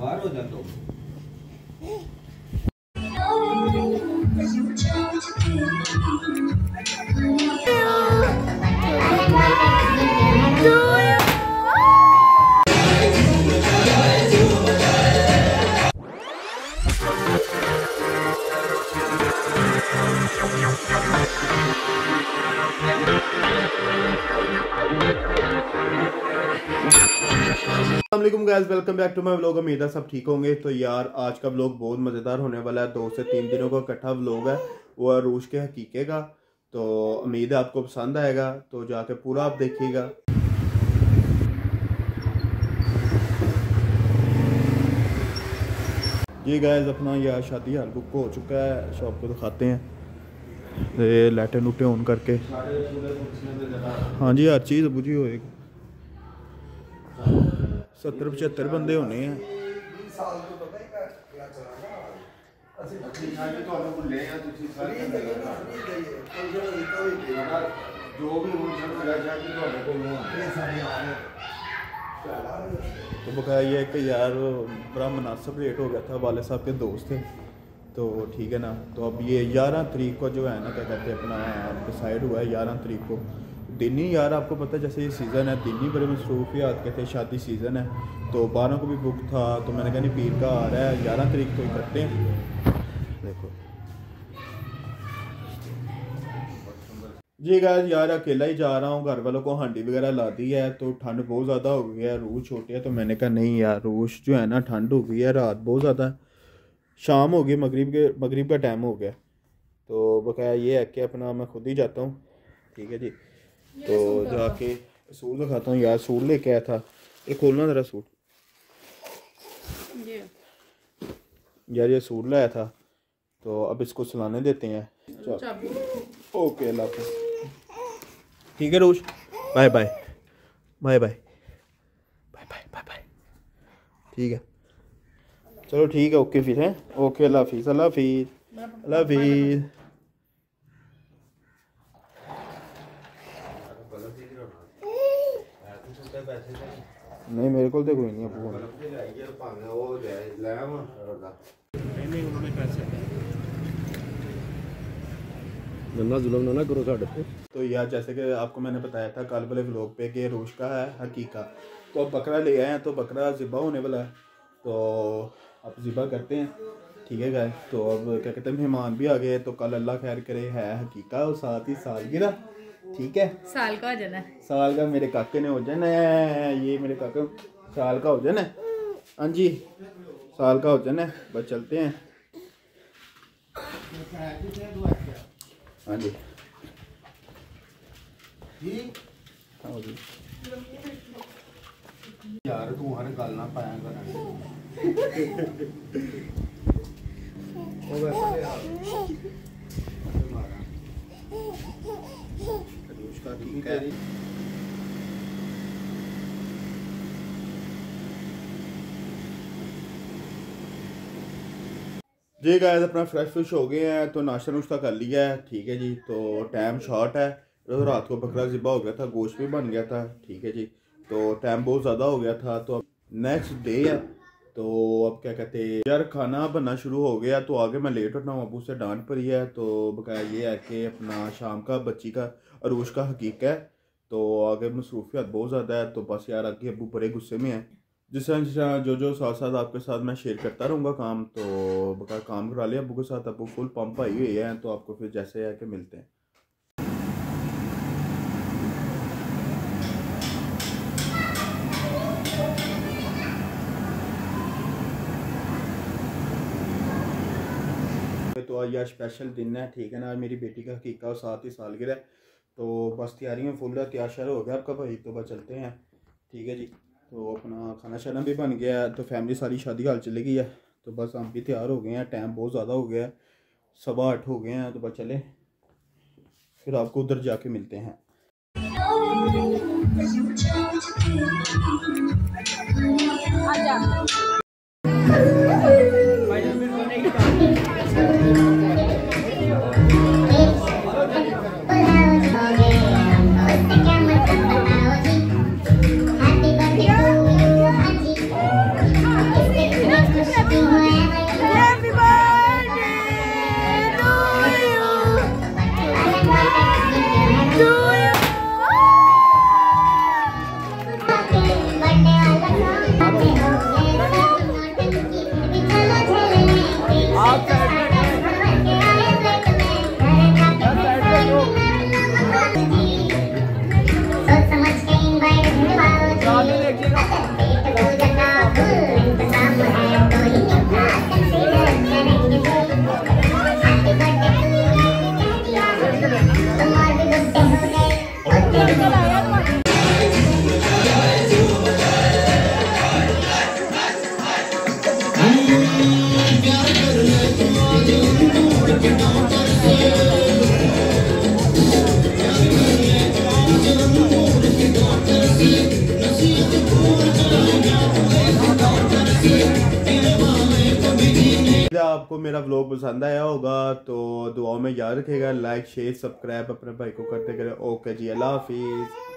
باہر ہو جاتا ہوں السلام علیکم guys welcome back to my blog امید سب ٹھیک ہوں گے۔ تو یار، آج کا بلاگ بہت مزیدار ہونے والا ہے۔ دو سے تین دنوں کا اکٹھا بلاگ ہے۔ وہ عروج کے حقیقے کا۔ تو امید ہے آپ کو پسند آئے گا۔ تو جا کے پورا آپ دیکھیے گا۔ جی گائز اپنا یار شادی ہر بک ہو چکا ہے۔ شاپ کو دکھاتے ہیں۔ لٹے ہوکے ہاں جی ہر چیز بجی ہوئے ستر پچہتر بندے ہونے یہ کہ یار بڑا مناسب ریٹ ہو گیا تھا والد صاحب کے دوست تھے تو ٹھیک ہے نا۔ تو اب یہ گیارہ تاریخ کو جو ہے نا کیا کہتے ہیں اپنا ڈسائڈ ہوا ہے گیارہ تاریخ کو۔ دن ہی یار آپ کو پتہ جیسے یہ سیزن ہے دن ہی بڑے مصروفیات کہتے ہیں شادی سیزن ہے۔ تو بارہ کو بھی بک تھا تو میں نے کہا نہیں پیر کا آ رہا ہے گیارہ تاریخ کو ہی کرتے ہیں۔ دیکھو۔ جی گیس یار اکیلا ہی جا رہا ہوں گھر والوں کو ہانڈی وغیرہ لا دی ہے تو ٹھنڈ بہت زیادہ ہو گئی ہے روح چھوٹی ہے تو میں نے کہا نہیں یار روش جو ہے نا ٹھنڈ ہو گئی ہے رات بہت زیادہ ہے۔ شام ہو گئی مغرب کے مغرب کا ٹائم ہو گیا۔ تو بقایا یہ ہے کہ اپنا میں خود ہی جاتا ہوں۔ ٹھیک ہے جی۔ تو جا کے سور دکھاتا ہوں۔ یار سور لے کے آیا تھا۔ یہ کھولنا ذرا سور۔ جی۔ یار یہ سور لایا تھا۔ تو اب اس کو سلانے دیتے ہیں۔ اوکے اللہ حافظ۔ ٹھیک ہے روش۔ Bye bye. Bye bye. Bye bye bye bye. ٹھیک ہے۔ چلو ٹھیک ہے اوکے پھر ہیں؟ اوکے اللہ حافظ اللہ حافظ اللہ حافظ۔ نہیں میرے کو کوئی نہیں گندہ ظلم نہ کرو ساڑھے پہ۔ تو یار جیسے کہ آپ کو میں نے بتایا تھا کل والے بلوگ پہ کہ روش کا ہے حقیقہ۔ تو اب بکرا لے آئے ہیں تو بکرا ذبح ہونے والا ہے۔ تو آپ ذبح کرتے ہیں۔ ٹھیک ہے گائے تو اب کیا کہتے ہیں مہمان بھی آ گئے تو کل اللہ خیر کرے ہے حقیقہ اور ساتھ ہی سالگرہ ٹھیک ہے۔ سال کا ہو جانا ہے۔ سال کا میرے کاکے نے ہو جانا ہے یہ میرے کاکے سال کا ہو جانا ہے۔ ہاں جی سال کا ہو جانا ہے۔ بس چلتے ہیں۔ ہاں جی۔, ہاں جی۔ یار تو ہر گل نہ پایا کر جی گائز اپنا فریش فش ہو گئے ہیں، تو ناشتہ نوشتہ کر لیا ہے، ٹھیک ہے جی تو ٹائم شارٹ ہے۔ رات کو بکرا ذبح ہو گیا تھا، گوشت بھی بن گیا تھا، ٹھیک ہے جی۔ تو ٹائم بہت زیادہ ہو گیا تھا، تو نیکسٹ ڈے ہے۔ تو اب کیا کہتے یار کھانا بننا شروع ہو گیا تو آگے میں لیٹ اٹھنا ہوں، ابو سے ڈانٹ پڑی ہے۔ تو بقایا یہ ہے کہ اپنا شام کا بچی کا عروج کا حقیق ہے۔ تو آگے مصروفیات بہت زیادہ ہے۔ تو بس یار آگے ابو بڑے غصے میں ہیں۔ جس طرح جو جو ساتھ ساتھ آپ کے ساتھ میں شیئر کرتا رہوں گا کام، تو بقا کام کرا لیا ابو کے ساتھ۔ ابو فل پمپ آئی ہوئی ہیں تو آپ کو پھر جیسے ہے کہ ملتے ہیں۔ آج یا اسپیشل دن ہے، ٹھیک ہے نا؟ آج میری بیٹی کا حقیقہ سات ہی سالگرہ ہے۔ تو بس تیاری میں فل ہے، تیار شیار ہو گیا آپ کا بھائی؟ تو بس چلتے ہیں۔ ٹھیک ہے جی۔ تو اپنا کھانا شانا بھی بن گیا ہے تو فیملی ساری شادی حال چلی گئی ہے۔ تو بس ہم بھی تیار ہو گئے ہیں ٹائم بہت زیادہ ہو گیا ہے۔ سوا آٹھ ہو گئے ہیں، تو بس چلے پھر آپ کو ادھر جا کے ملتے ہیں۔ آجا۔ آپ کو میرا ولاگ پسند آیا ہوگا تو دعاؤں میں یاد رکھے گا لائک شیئر سبسکرائب اپنے بھائی کو کرتے کریں۔ اوکے جی اللہ حافظ۔